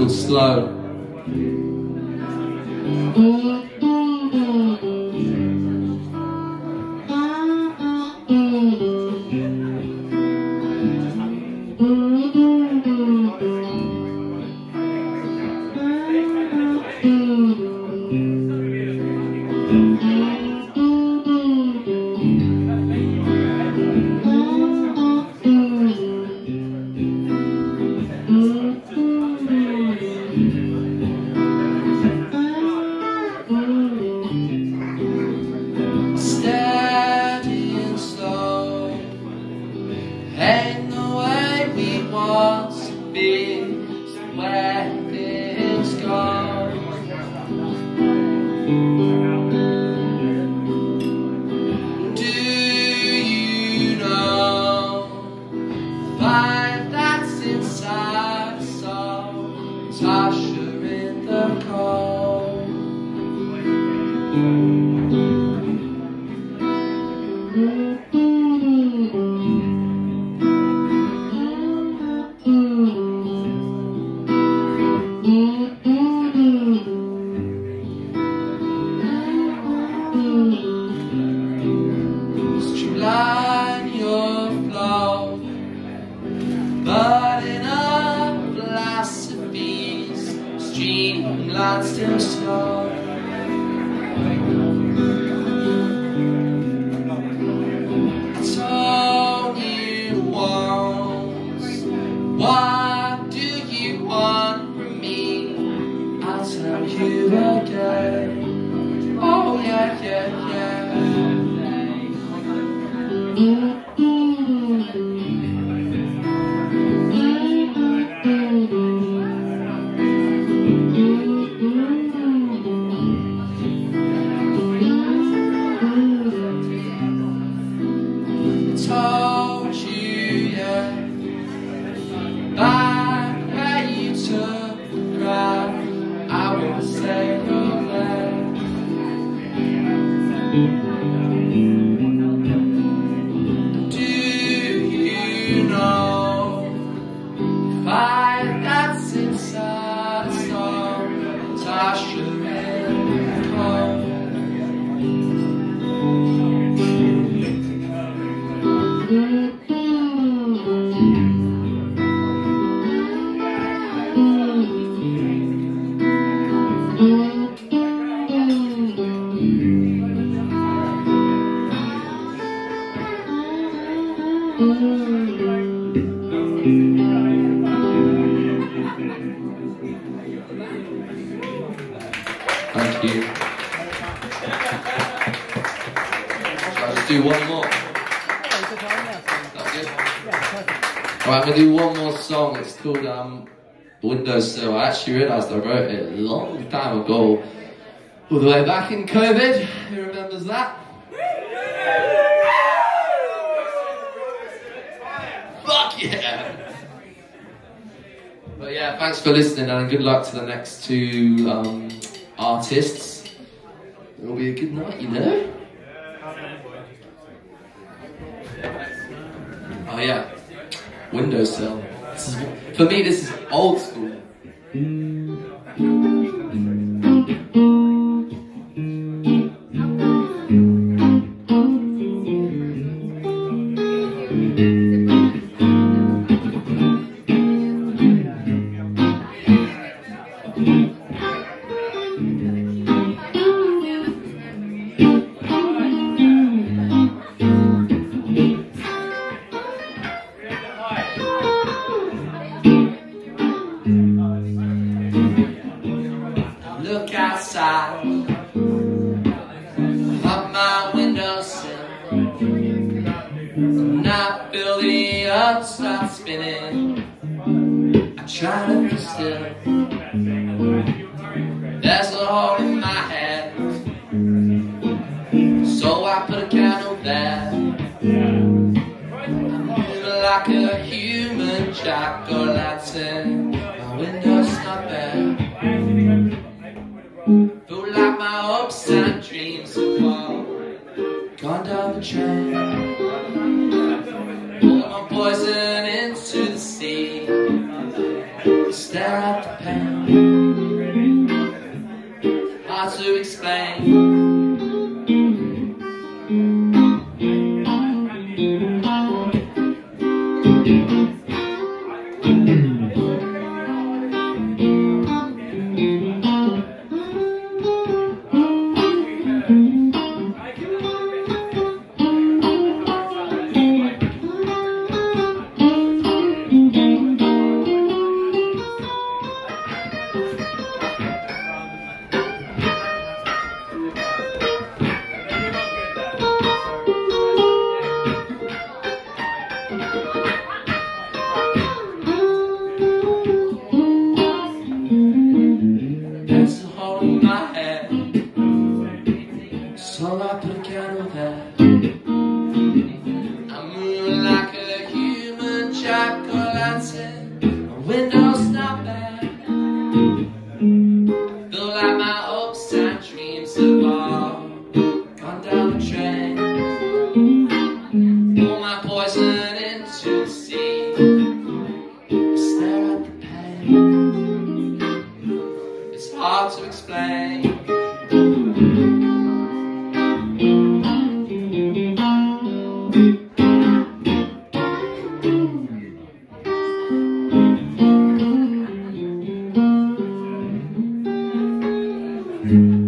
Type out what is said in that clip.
called Slow. acham. Streamline still. I told you once, what do you want from me? I'll tell you again. Oh yeah, yeah, yeah. told Do Thank you. Just do one more. Alright, I'm gonna do one more song. It's called um, Windowsill. I actually realised I wrote it a long time ago, all the way back in COVID. Who remembers that? Fuck yeah! But yeah, thanks for listening and good luck to the next two um, artists. It'll be a good night, you know? Oh yeah, windowsill. For me, this is old school. Not building up, start spinning. I try to be still. There's a hole in my head, so I put a candle there. I'm like a human jack-o'-lantern. My window's not there. Feel like my hopes and dreams have all gone down the drain. hard to explain. Mm-hmm.